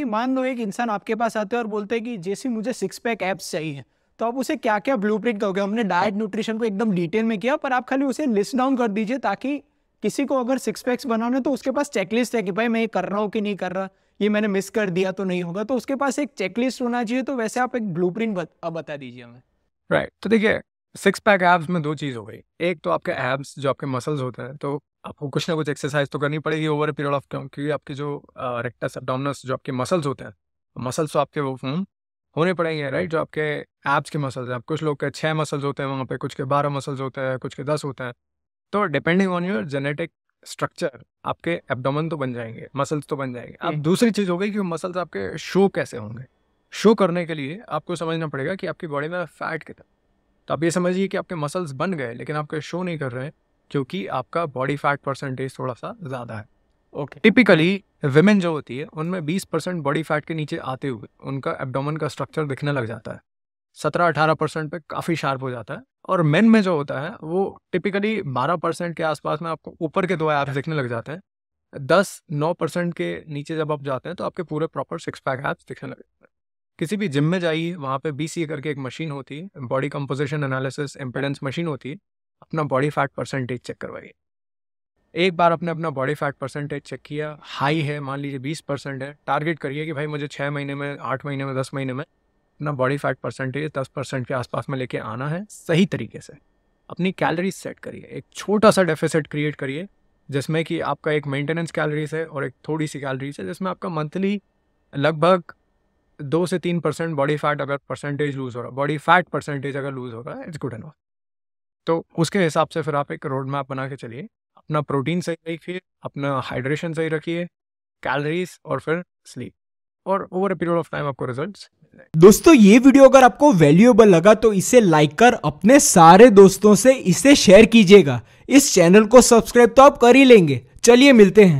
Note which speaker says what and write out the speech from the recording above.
Speaker 1: कि मान लो एक इंसान आपके पास आते हैं और बोलते हैं कि जैसे मुझे सिक्स पैक एप्स चाहिए तो आप उसे क्या क्या ब्लू प्रिंट करोगे? हमने डाइट न्यूट्रिशन को एकदम डिटेल में किया, पर आप खाली उसे लिस्ट डाउन कर दीजिए ताकि किसी को अगर सिक्स पैक्स बनाने तो उसके पास चेकलिस्ट है कि भाई मैं ये कर रहा हूँ कि नहीं कर रहा, ये मैंने मिस कर दिया तो नहीं होगा। तो उसके पास एक चेकलिस्ट होना चाहिए तो वैसे आप एक ब्लू प्रिंट बता दीजिए हमें।
Speaker 2: Right right. तो देखिए सिक्स पैक एब्स में दो चीज़ हो गई। एक तो आपके एब्स जो आपके मसल्स होते हैं तो आपको कुछ ना कुछ एक्सरसाइज तो करनी पड़ेगी over a period of time क्योंकि आपके जो रेक्टस एब्डोमिनस जो आपके मसल्स होते हैं मसल्स तो आपके वो फॉर्म होने पड़ेंगे राइट? जो आपके एब्स के मसल्स हैं। कुछ लोग के छः मसल्स होते हैं वहाँ पे कुछ के बारह मसल्स होते हैं कुछ के दस होते हैं। तो depending on your genetic structure आपके एब्डोमन तो बन जाएँगे मसल्स तो बन जाएँगे। अब दूसरी चीज़ हो गई कि मसल्स आपके शो कैसे होंगे। शो करने के लिए आपको समझना पड़ेगा कि आपकी बॉडी में फैट कितना तो आप ये समझिए कि आपके मसल्स बन गए लेकिन आपके शो नहीं कर रहे हैं क्योंकि आपका बॉडी फैट परसेंटेज थोड़ा सा ज़्यादा है। ओके टिपिकली वेमेन जो होती है उनमें 20 परसेंट बॉडी फैट के नीचे आते हुए उनका एब्डोमन का स्ट्रक्चर दिखने लग जाता है। सत्रह अठारह परसेंट पे काफ़ी शार्प हो जाता है। और मेन में जो होता है वो टिपिकली बारह परसेंट के आसपास में आपको ऊपर के दो एप्स दिखने लग जाते हैं। दस नौ परसेंट के नीचे जब आप जाते हैं तो आपके पूरे प्रॉपर सिक्स पैक एप्स दिखने लग। किसी भी जिम में जाइए, वहाँ पे बी करके एक मशीन होती है body composition analysis impedance machine होती है अपना बॉडी फैट परसेंटेज चेक करवाइए। एक बार आपने अपना बॉडी फैट परसेंटेज चेक किया हाई है, मान लीजिए बीस परसेंट है टारगेट करिए कि भाई मुझे छः महीने में, आठ महीने में, दस महीने में अपना बॉडी फैट परसेंटेज दस परसेंट के आसपास में लेके आना है, सही तरीके से। अपनी कैलोरीज सेट करिए, एक छोटा सा डेफिसिट क्रिएट करिए, जिसमें कि आपका एक मेंटेनेंस कैलोरीज है और एक थोड़ी सी कैलोरीज है, जिसमें आपका मंथली लगभग दो से तीन परसेंट बॉडी फैट अगर परसेंटेज लूज हो रहा है बॉडी फैट परसेंटेज अगर लूज हो रहा है इट्स गुड एनफ तो उसके हिसाब से फिर आप एक रोड मैप बना के चलिए, अपना प्रोटीन सही रखिए, अपना हाइड्रेशन सही रखिए कैलोरीज और फिर स्लीप और ओवर पीरियड ऑफ़ टाइम आपको रिजल्ट्स
Speaker 1: दोस्तों, ये वीडियो अगर आपको वैल्यूएबल लगा तो इसे लाइक कर, अपने सारे दोस्तों से इसे शेयर कीजिएगा। इस चैनल को सब्सक्राइब तो आप कर ही लेंगे। चलिए मिलते हैं।